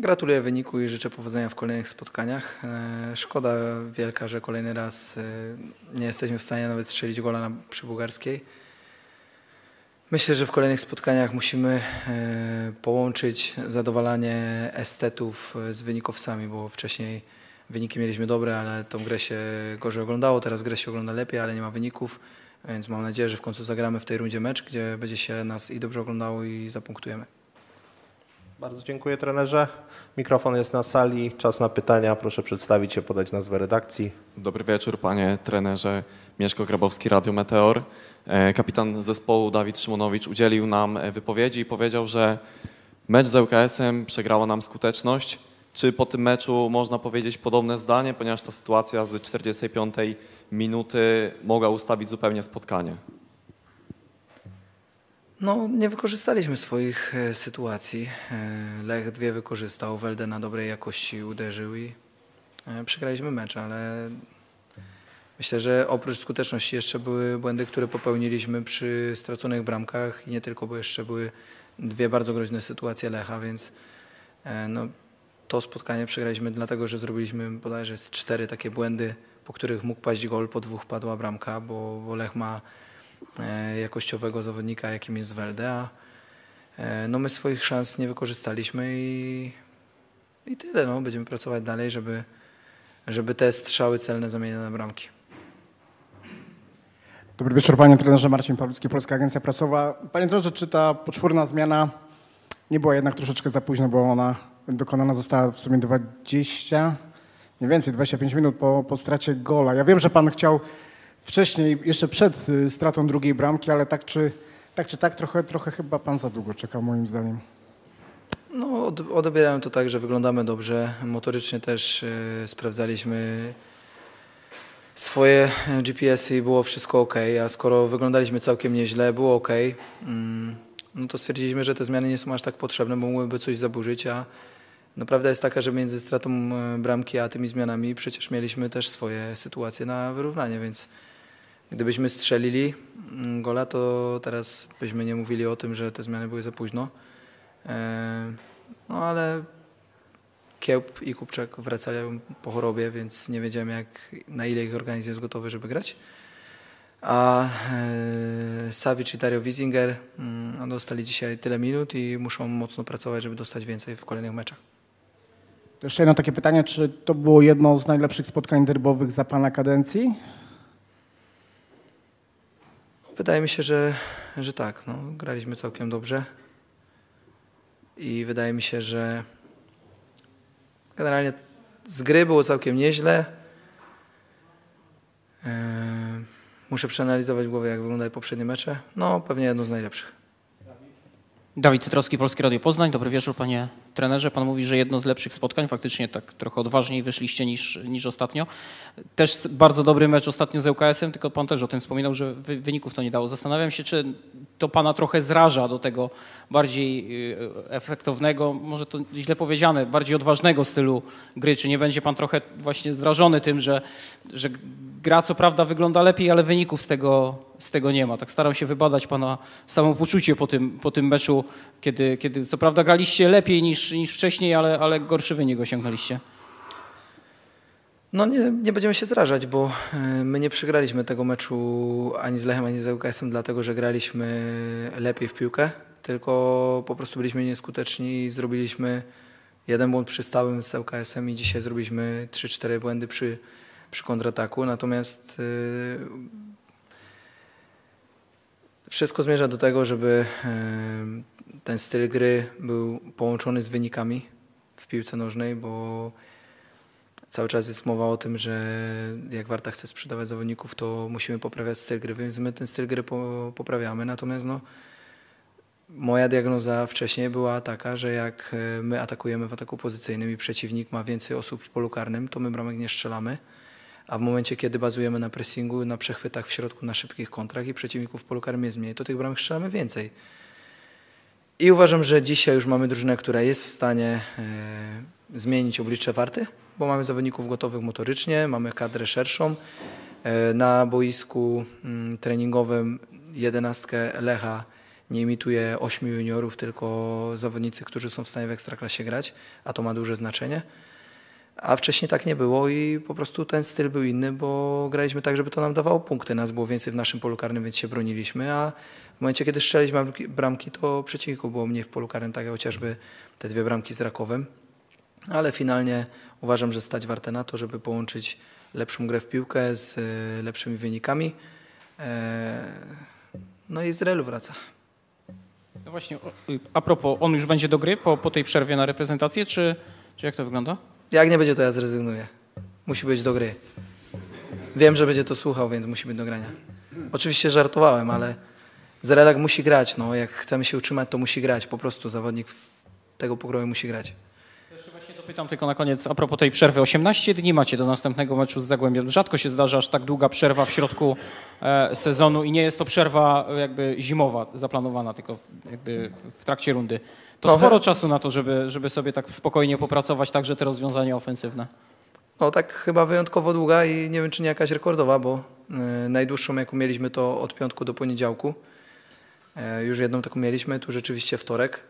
Gratuluję wyniku i życzę powodzenia w kolejnych spotkaniach. E, Szkoda wielka, że kolejny raz e, nie jesteśmy w stanie nawet strzelić gola na, przy bułgarskiej. Myślę, że w kolejnych spotkaniach musimy e, połączyć zadowalanie estetów z wynikowcami, bo wcześniej wyniki mieliśmy dobre, ale tą grę się gorzej oglądało, teraz grę się ogląda lepiej, ale nie ma wyników, więc mam nadzieję, że w końcu zagramy w tej rundzie mecz, gdzie będzie się nas i dobrze oglądało i zapunktujemy. Bardzo dziękuję trenerze. Mikrofon jest na sali. Czas na pytania. Proszę przedstawić się, podać nazwę redakcji. Dobry wieczór, panie trenerze. Mieszko Grabowski, Radio Meteor. E, Kapitan zespołu Dawid Szymonowicz udzielił nam e, wypowiedzi i powiedział, że mecz z ŁKS-em przegrała nam skuteczność. Czy po tym meczu można powiedzieć podobne zdanie, ponieważ ta sytuacja z 45 minuty mogła ustawić zupełnie spotkanie? No, nie wykorzystaliśmy swoich e, sytuacji. E, Lech dwie wykorzystał, Welde na dobrej jakości uderzył i e, przegraliśmy mecz, ale myślę, że oprócz skuteczności jeszcze były błędy, które popełniliśmy przy straconych bramkach i nie tylko, bo jeszcze były dwie bardzo groźne sytuacje Lecha, więc e, no, to spotkanie przegraliśmy dlatego, że zrobiliśmy bodajże cztery takie błędy, po których mógł paść gol, po dwóch padła bramka, bo, bo Lech ma jakościowego zawodnika, jakim jest Welde, e, no my swoich szans nie wykorzystaliśmy i, i tyle. No. Będziemy pracować dalej, żeby, żeby te strzały celne zamienić na bramki. Dobry wieczór panie trenerze, Marcin Pawlicki, Polska Agencja Prasowa. Panie trenerze, czy ta poczwórna zmiana nie była jednak troszeczkę za późno, bo ona dokonana została w sumie 20, nie więcej, 25 minut po, po stracie gola. Ja wiem, że pan chciał wcześniej, jeszcze przed y, stratą drugiej bramki, ale tak czy tak, czy tak trochę, trochę chyba pan za długo czekał moim zdaniem. No, od, to tak, że wyglądamy dobrze. Motorycznie też e, sprawdzaliśmy swoje GPS-y i było wszystko ok, a skoro wyglądaliśmy całkiem nieźle, było ok, mm, no to stwierdziliśmy, że te zmiany nie są aż tak potrzebne, bo mogłyby coś zaburzyć, a no prawda jest taka, że między stratą bramki a tymi zmianami przecież mieliśmy też swoje sytuacje na wyrównanie, więc gdybyśmy strzelili mm, gola, to teraz byśmy nie mówili o tym, że te zmiany były za późno. E, No ale Kiełb i Kupczak wracają po chorobie, więc nie wiedziałem jak, na ile ich organizm jest gotowy, żeby grać. A e, Savic i Dario Wiesinger mm, dostali dzisiaj tyle minut i muszą mocno pracować, żeby dostać więcej w kolejnych meczach. To jeszcze jedno takie pytanie, czy to było jedno z najlepszych spotkań derbowych za pana kadencji? Wydaje mi się, że, że tak. No, graliśmy całkiem dobrze. I wydaje mi się, że generalnie z gry było całkiem nieźle. Eee, muszę przeanalizować w głowie, jak wyglądały poprzednie mecze. No, pewnie jedno z najlepszych. Dawid Cytrowski, Polskie Radio Poznań. Dobry wieczór, panie trenerze. Pan mówi, że jedno z lepszych spotkań. Faktycznie tak trochę odważniej wyszliście niż, niż ostatnio. Też bardzo dobry mecz ostatnio z ŁKS-em, tylko pan też o tym wspominał, że wy, wyników to nie dało. Zastanawiam się, czy to pana trochę zraża do tego bardziej y, efektownego, może to źle powiedziane, bardziej odważnego stylu gry. Czy nie będzie pan trochę właśnie zrażony tym, że, że gra co prawda wygląda lepiej, ale wyników z tego, z tego nie ma. Tak staram się wybadać pana samopoczucie po tym, po tym meczu, kiedy, kiedy co prawda graliście lepiej niż, niż wcześniej, ale, ale gorszy wynik osiągnęliście. No nie, nie będziemy się zrażać, bo e, my nie przegraliśmy tego meczu ani z Lechem, ani z ŁKS-em, dlatego że graliśmy lepiej w piłkę, tylko po prostu byliśmy nieskuteczni i zrobiliśmy jeden błąd przy stałym z ŁKS-em i dzisiaj zrobiliśmy 3-4 błędy przy, przy kontrataku. Natomiast e, wszystko zmierza do tego, żeby ten styl gry był połączony z wynikami w piłce nożnej, bo cały czas jest mowa o tym, że jak Warta chce sprzedawać zawodników, to musimy poprawiać styl gry, więc my ten styl gry po, poprawiamy. Natomiast no, moja diagnoza wcześniej była taka, że jak e, my atakujemy w ataku pozycyjnym i przeciwnik ma więcej osób w polu karnym, to my bramek nie strzelamy. A w momencie, kiedy bazujemy na pressingu, na przechwytach w środku, na szybkich kontrach i przeciwników w polu karnym jest mniej, to tych bramek strzelamy więcej. I uważam, że dzisiaj już mamy drużynę, która jest w stanie e, zmienić oblicze Warty, bo mamy zawodników gotowych motorycznie, mamy kadrę szerszą. E, na boisku mm, treningowym jedenastkę Lecha nie imituje ośmiu juniorów, tylko zawodnicy, którzy są w stanie w ekstraklasie grać, a to ma duże znaczenie. A wcześniej tak nie było i po prostu ten styl był inny, bo graliśmy tak, żeby to nam dawało punkty. Nas było więcej w naszym polu karnym, więc się broniliśmy, a w momencie, kiedy strzeliśmy bramki- to przeciwników było mniej w polu karnym, tak jak chociażby te dwie bramki z Rakowem. Ale finalnie uważam, że stać warte na to, żeby połączyć lepszą grę w piłkę z e, lepszymi wynikami. E, No i Izraelu wraca. No właśnie, a propos, on już będzie do gry po, po tej przerwie na reprezentację, czy, czy jak to wygląda? Jak nie będzie, to ja zrezygnuję. Musi być do gry. Wiem, że będzie to słuchał, więc musi być do grania. Oczywiście żartowałem, ale Zrelak musi grać. No, jak chcemy się utrzymać, to musi grać. Po prostu zawodnik tego pokroju musi grać. Jeszcze właśnie dopytam tylko na koniec, a propos tej przerwy. 18 dni macie do następnego meczu z Zagłębiem. Rzadko się zdarza aż tak długa przerwa w środku e, sezonu i nie jest to przerwa e, jakby zimowa zaplanowana, tylko jakby w trakcie rundy. To No, sporo czasu na to, żeby, żeby sobie tak spokojnie popracować, także te rozwiązania ofensywne. No tak chyba wyjątkowo długa i nie wiem, czy nie jakaś rekordowa, bo y, najdłuższą jaką mieliśmy to od piątku do poniedziałku. E, już jedną taką mieliśmy, tu rzeczywiście wtorek.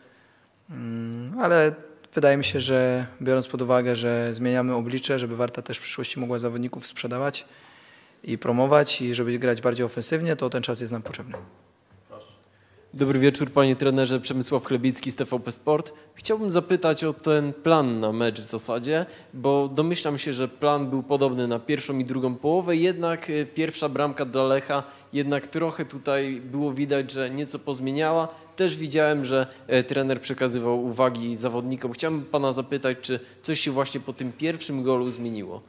Mm, ale wydaje mi się, że biorąc pod uwagę, że zmieniamy oblicze, żeby Warta też w przyszłości mogła zawodników sprzedawać i promować i żeby grać bardziej ofensywnie, to ten czas jest nam potrzebny. Dobry wieczór panie trenerze, Przemysław Chlebicki z TVP Sport. Chciałbym zapytać o ten plan na mecz w zasadzie, bo domyślam się, że plan był podobny na pierwszą i drugą połowę, jednak e, pierwsza bramka dla Lecha jednak trochę tutaj było widać, że nieco pozmieniała. Też widziałem, że e, trener przekazywał uwagi zawodnikom. Chciałbym pana zapytać, czy coś się właśnie po tym pierwszym golu zmieniło?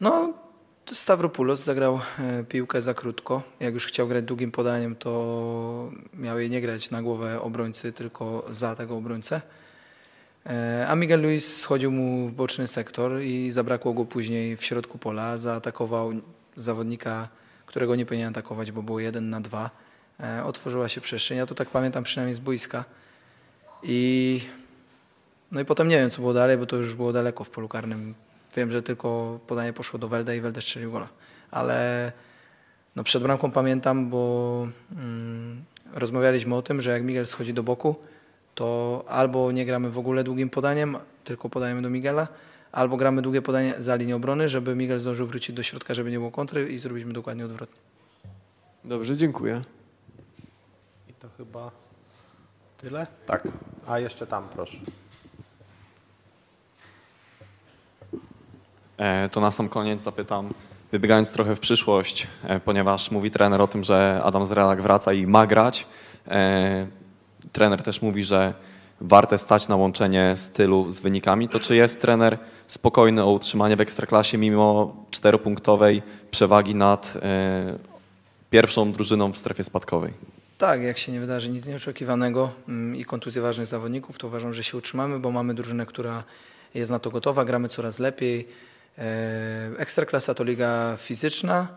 No, Stavropoulos zagrał e, piłkę za krótko. Jak już chciał grać długim podaniem, to miał jej nie grać na głowę obrońcy, tylko za tego obrońcę. E, A Miguel Luis schodził mu w boczny sektor i zabrakło go później w środku pola. Zaatakował zawodnika, którego nie powinien atakować, bo było jeden na dwa. E, Otworzyła się przestrzeń. Ja to tak pamiętam przynajmniej z boiska. I no i potem nie wiem, co było dalej, bo to już było daleko w polu karnym. Wiem, że tylko podanie poszło do Welda i Welde strzelił gola. Ale no przed bramką pamiętam, bo mm, rozmawialiśmy o tym, że jak Miguel schodzi do boku, to albo nie gramy w ogóle długim podaniem, tylko podajemy do Miguela, albo gramy długie podanie za linię obrony, żeby Miguel zdążył wrócić do środka, żeby nie było kontry i zrobiliśmy dokładnie odwrotnie. Dobrze, dziękuję. I to chyba tyle? Tak. A jeszcze tam, proszę. To na sam koniec zapytam, wybiegając trochę w przyszłość, e, ponieważ mówi trener o tym, że Adam Zrelak wraca i ma grać. E, Trener też mówi, że warte stać na łączenie stylu z wynikami. To czy jest trener spokojny o utrzymanie w Ekstraklasie mimo czteropunktowej przewagi nad e, pierwszą drużyną w strefie spadkowej? Tak, jak się nie wydarzy nic nieoczekiwanego mm, i kontuzje ważnych zawodników, to uważam, że się utrzymamy, bo mamy drużynę, która jest na to gotowa, gramy coraz lepiej. E, Ekstraklasa to liga fizyczna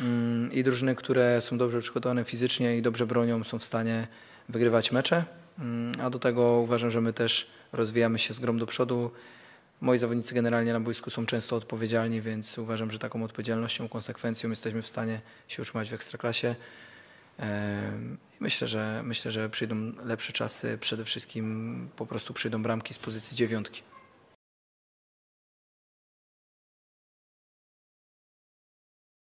mm, i drużyny, które są dobrze przygotowane fizycznie i dobrze bronią, są w stanie wygrywać mecze. Mm, A do tego uważam, że my też rozwijamy się z grom do przodu. Moi zawodnicy generalnie na boisku są często odpowiedzialni, więc uważam, że taką odpowiedzialnością, konsekwencją jesteśmy w stanie się utrzymać w Ekstraklasie. I Myślę, że myślę, że przyjdą lepsze czasy. Przede wszystkim po prostu przyjdą bramki z pozycji dziewiątki.